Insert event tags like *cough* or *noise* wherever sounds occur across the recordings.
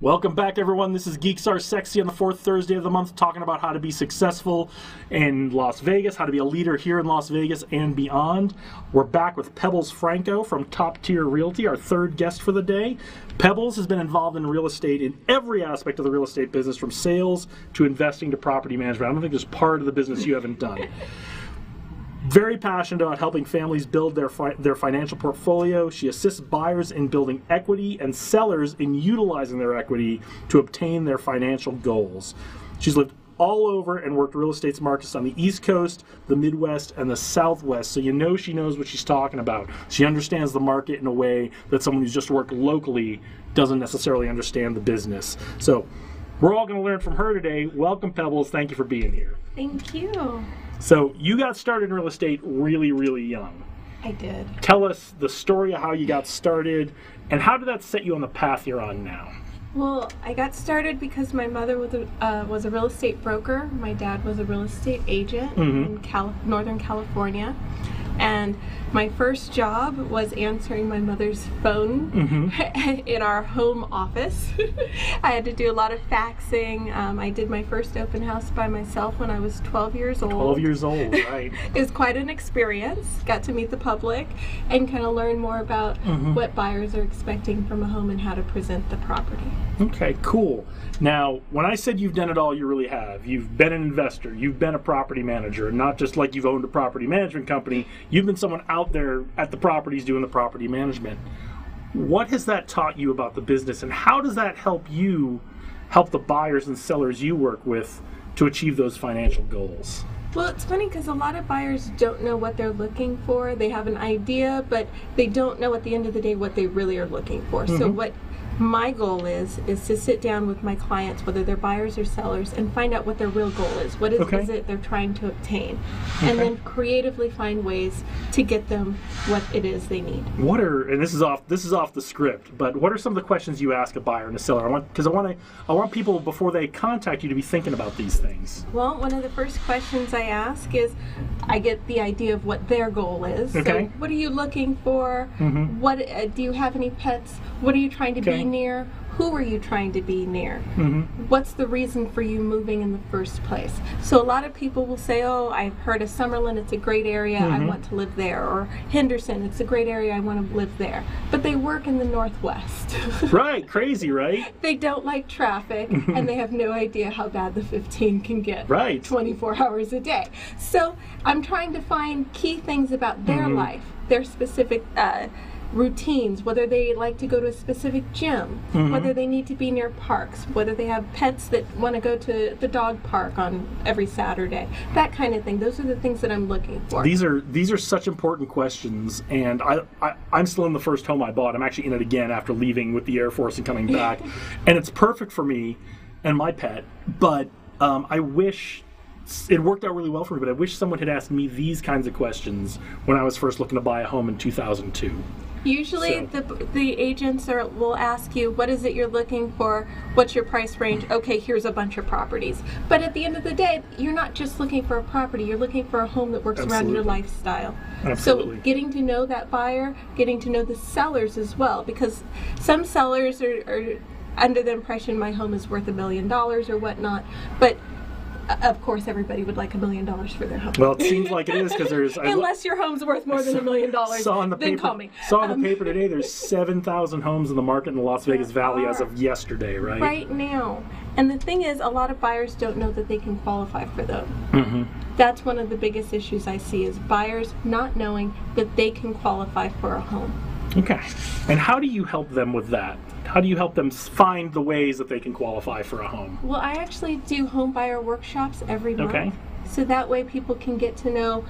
Welcome back, everyone. This is Geeks Are Sexy on the fourth Thursday of the month, talking about how to be successful in Las Vegas, how to be a leader here in Las Vegas and beyond. We're back with Pebbles Franco from Top Tier Realty, our third guest for the day. Pebbles has been involved in real estate in every aspect of the real estate business, from sales to investing to property management. I don't think there's part of the business you haven't done very passionate about helping families build their fi- their financial portfolio. She assists buyers in building equity and sellers in utilizing their equity to obtain their financial goals. She's lived all over and worked real estate markets on the East Coast, the Midwest, and the Southwest. So you know she knows what she's talking about. She understands the market in a way that someone who's just worked locally doesn't necessarily understand the business. So we're all going to learn from her today. Welcome, Pebbles. Thank you for being here. Thank you. So you got started in real estate really, really young. I did. Tell us the story of how you got started, and how did that set you on the path you're on now? Well, I got started because my mother was a, uh, was a real estate broker. My dad was a real estate agent Mhm. in Cal- Northern California. And my first job was answering my mother's phone Mhm. *laughs* in our home office. *laughs* I had to do a lot of faxing. Um, I did my first open house by myself when I was 12 years old. 12 years old, *laughs* right? it was quite an experience. Got to meet the public and kind of learn more about Mhm. what buyers are expecting from a home and how to present the property. Okay, cool. Now, when I said you've done it all, you really have. You've been an investor, you've been a property manager, not just like you've owned a property management company, you've been someone out there at the properties doing the property management. What has that taught you about the business, and how does that help you help the buyers and sellers you work with to achieve those financial goals? Well, it's funny because a lot of buyers don't know what they're looking for. They have an idea, but they don't know at the end of the day what they really are looking for. So, Mhm. what my goal is is to sit down with my clients, whether they're buyers or sellers, and find out what their real goal is. What is, Okay. is it they're trying to obtain, Okay. and then creatively find ways to get them what it is they need. What are and this is off this is off the script, but what are some of the questions you ask a buyer and a seller? I want because I want to I want people before they contact you to be thinking about these things. Well, one of the first questions I ask is I get the idea of what their goal is. Okay. So, what are you looking for? mm-hmm. What uh, do you have any pets? What are you trying to Okay. be near? Who are you trying to be near? hmm What's the reason for you moving in the first place? So a lot of people will say, "Oh, I've heard of Summerlin. It's a great area. I Mhm. want to live there." Or Henderson. It's a great area. I want to live there. But they work in the Northwest. *laughs* Right, crazy, right? they don't like traffic, *laughs* and they have no idea how bad the 15 can get. Right. 24 hours a day. So I'm trying to find key things about their Mhm. life, their specific uh, routines, whether they like to go to a specific gym, Mhm. whether they need to be near parks, whether they have pets that want to go to the dog park on every Saturday, that kind of thing. Those are the things that I'm looking for. These are these are such important questions, and I, I I'm still in the first home I bought. I'm actually in it again after leaving with the Air Force and coming back, *laughs* and it's perfect for me and my pet. But um, I wish it worked out really well for me. But I wish someone had asked me these kinds of questions when I was first looking to buy a home in 2002. Usually, So- the the agents are will ask you, "What is it you're looking for? What's your price range?" Okay, here's a bunch of properties. But at the end of the day, you're not just looking for a property. You're looking for a home that works around your lifestyle. Absolutely. So, getting to know that buyer, getting to know the sellers as well, because some sellers are, are under the impression my home is worth a million dollars or whatnot, but. Of course, everybody would like a million dollars for their home. Well, it seems like it is because there's I Unless your home's worth more than a million dollars, saw in the then paper, call me. Saw in Um, the paper today. There's *laughs* seven thousand homes in the market in the Las Vegas Valley as of yesterday, right? right now. And the thing is, a lot of buyers don't know that they can qualify for them. hmm That's one of the biggest issues I see is buyers not knowing that they can qualify for a home. Okay. And how do you help them with that? How do you help them find the ways that they can qualify for a home? Well, I actually do home buyer workshops every month. Okay. So that way people can get to know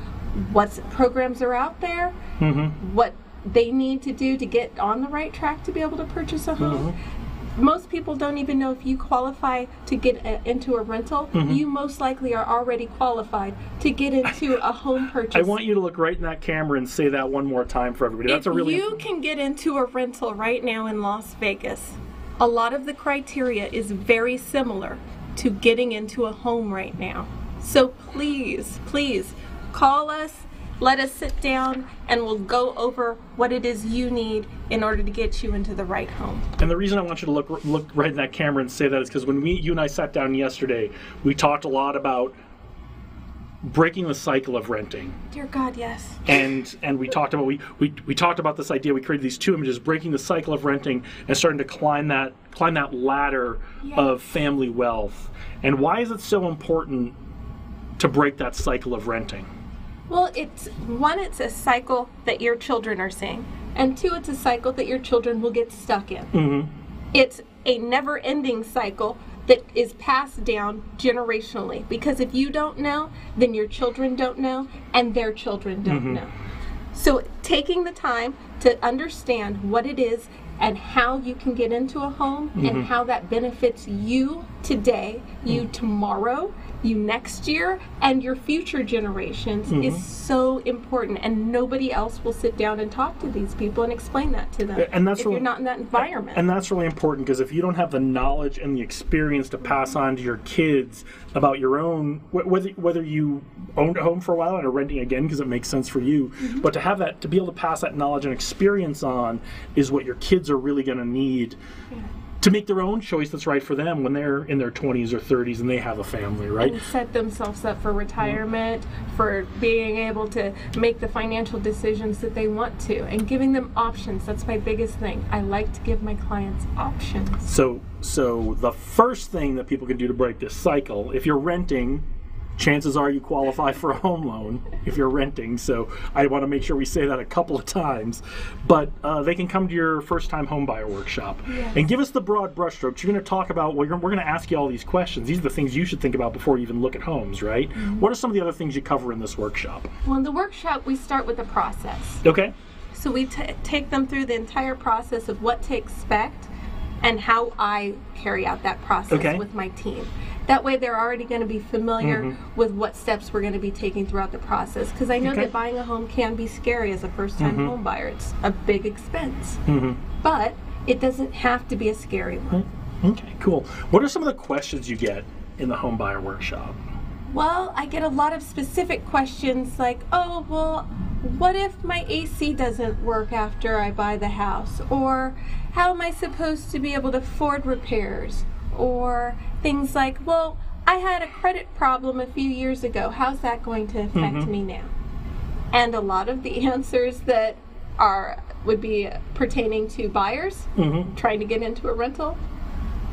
what programs are out there, Mm-hmm. what they need to do to get on the right track to be able to purchase a home. Most people don't even know if you qualify to get a, into a rental. Mm-hmm. You most likely are already qualified to get into a home purchase. I want you to look right in that camera and say that one more time for everybody. That's if a really you can get into a rental right now in Las Vegas, a lot of the criteria is very similar to getting into a home right now. So please, please call us, Let us sit down and we'll go over what it is you need in order to get you into the right home. And the reason I want you to look look right in that camera and say that is because when we you and I sat down yesterday, we talked a lot about breaking the cycle of renting. Dear God, yes. And and we talked about we, we we talked about this idea. We created these two images, breaking the cycle of renting and starting to climb that climb that ladder Yes. of family wealth. And why is it so important to break that cycle of renting? Well, it's one, it's a cycle that your children are seeing, and two, it's a cycle that your children will get stuck in. Mm-hmm. It's a never ending cycle that is passed down generationally because if you don't know, then your children don't know, and their children don't mm-hmm. know. So, taking the time to understand what it is and how you can get into a home and mm-hmm. how that benefits you today, you mm-hmm. tomorrow, you next year, and your future generations is mm-hmm. so important. And nobody else will sit down and talk to these people and explain that to them And that's if really- you're not in that environment. And that's really important because if you don't have the knowledge and the experience to pass on to your kids about your own, whether whether you owned a home for a while and are renting again because it makes sense for you, mm-hmm. but to have that to be able to pass that knowledge and experience on is what your kids are really going to need to make their own choice that's right for them when they're in their 20s or 30s and they have a family, right? and set themselves up for retirement, for being able to make the financial decisions that they want to, and giving them options. That's my biggest thing. I like to give my clients options. So, so the first thing that people can do to break this cycle, if you're renting, chances are you qualify for a home loan if you're renting. So I want to make sure we say that a couple of times. But uh, they can come to your first-time home buyer workshop and give us the broad brushstrokes. You're going to talk about. Well, we're going to ask you all these questions. These are the things you should think about before you even look at homes, right? What are some of the other things you cover in this workshop? Well, in the workshop, we start with the process. Okay. So we t- take them through the entire process of what to expect and how I carry out that process Okay. with my team. That way, they're already going to be familiar mm-hmm. with what steps we're going to be taking throughout the process. Because I know Okay. that buying a home can be scary as a first time mm-hmm. home buyer, it's a big expense. Mm-hmm. But it doesn't have to be a scary one. Mm, okay. Cool. What are some of the questions you get in the home buyer workshop? Well, I get a lot of specific questions like, oh, well, what if my AC doesn't work after I buy the house? Or how am I supposed to be able to afford repairs? Or things like, well, I had a credit problem a few years ago. How's that going to affect me now? And a lot of the *laughs* answers that are would be pertaining to buyers Mm-hmm. trying to get into a rental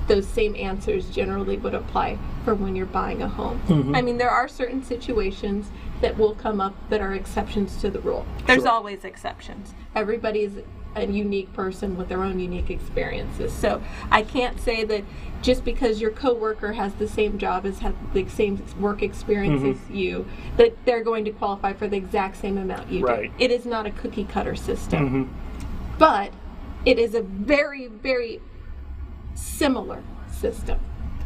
those same answers generally would apply for when you're buying a home. Mm-hmm. I mean, there are certain situations that will come up that are exceptions to the rule. There's Sure. always exceptions. Everybody is a unique person with their own unique experiences. So I can't say that just because your coworker has the same job as has the same work experience Mm-hmm. as you, that they're going to qualify for the exact same amount you Right. do. It is not a cookie cutter system, Mm-hmm. but it is a very, very similar system.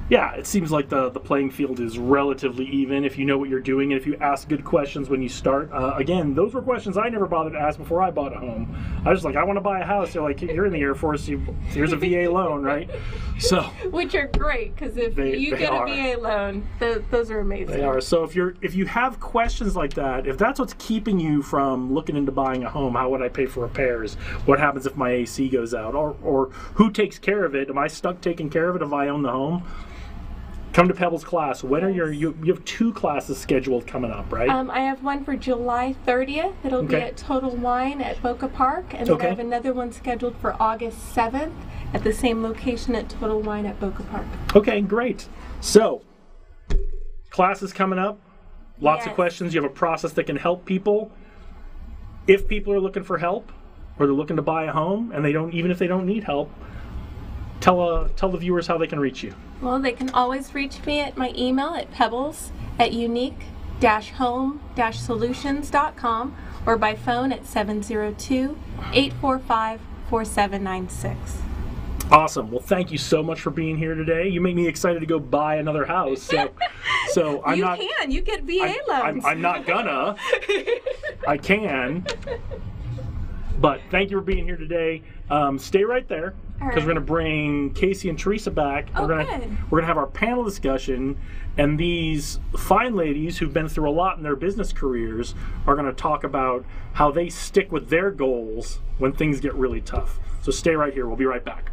Yeah, it seems like the, the playing field is relatively even if you know what you're doing and if you ask good questions when you start. Uh, again, those were questions I never bothered to ask before I bought a home. I was like, I want to buy a house. They're like, you're in the Air Force. You, here's a VA loan, right? So *laughs* which are great because if They- you they get are. a VA loan, th- those are amazing. they are. So if you're if you have questions like that, if that's what's keeping you from looking into buying a home, how would I pay for repairs? What happens if my AC goes out? Or or who takes care of it? Am I stuck taking care of it if I own the home? Come to Pebbles class. When are your you, you have two classes scheduled coming up, right? Um, I have one for July 30th. It'll be at Total Wine at Boca Park, and then Okay. I have another one scheduled for August 7th at the same location at Total Wine at Boca Park. Okay, great. So, classes coming up. Lots of questions. You have a process that can help people. If people are looking for help, or they're looking to buy a home, and they don't, even if they don't need help, tell uh, tell the viewers how they can reach you. Well, they can always reach me at my email at pebbles at unique home solutions.com or by phone at 702 845 4796. Awesome. Well, thank you so much for being here today. You make me excited to go buy another house. So, *laughs* so I'm not you not. can. You get VA I'm, loans. I'm not gonna. *laughs* I can. But thank you for being here today. Um, stay right there. Because we're going to bring Casey and Teresa back. Oh, we're good. gonna we're gonna have our panel discussion, and these fine ladies who've been through a lot in their business careers are going to talk about how they stick with their goals when things get really tough. So stay right here. We'll be right back.